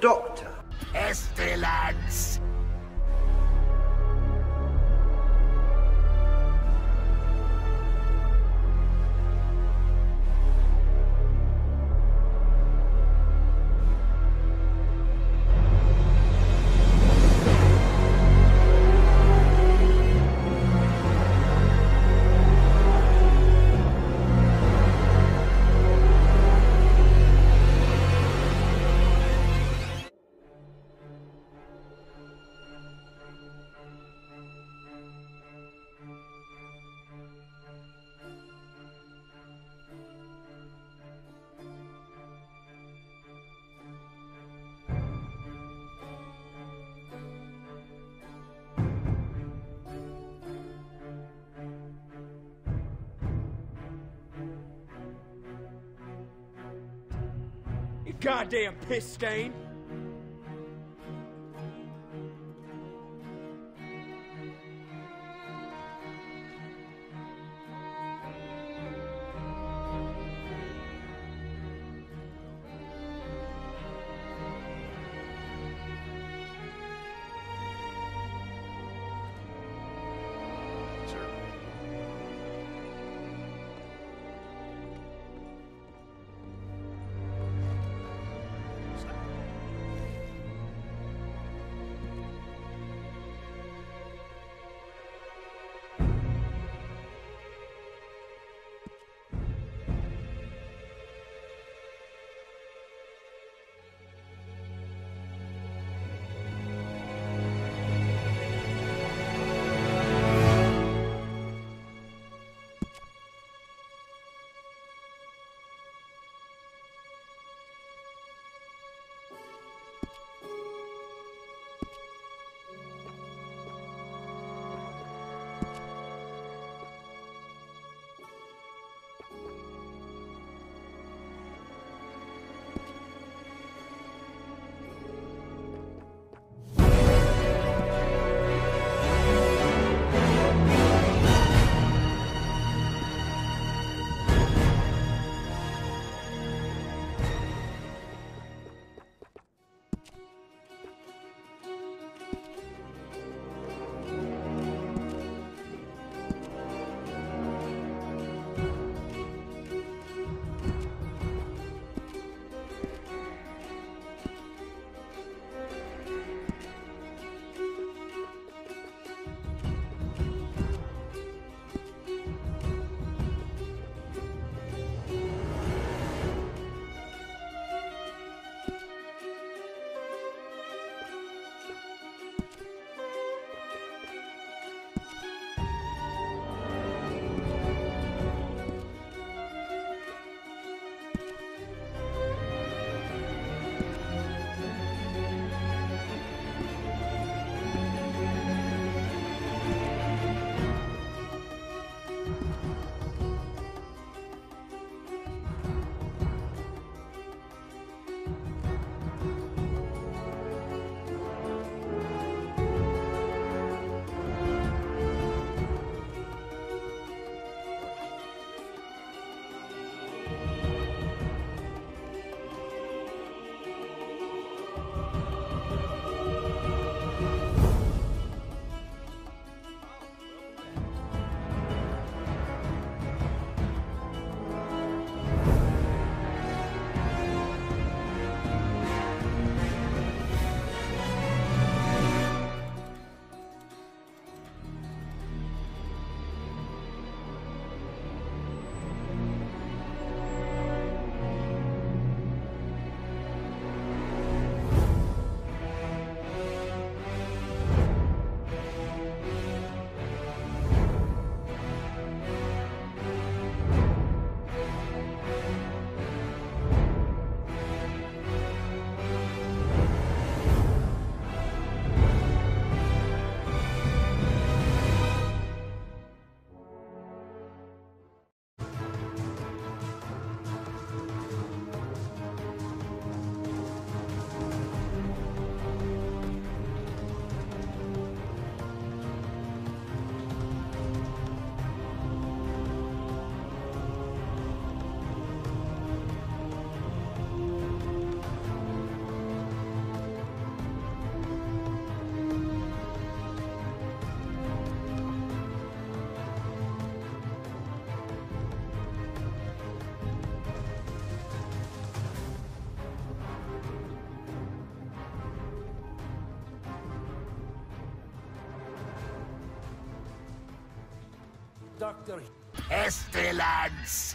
doctor. Pestilence! Goddamn piss stain! Pestilence!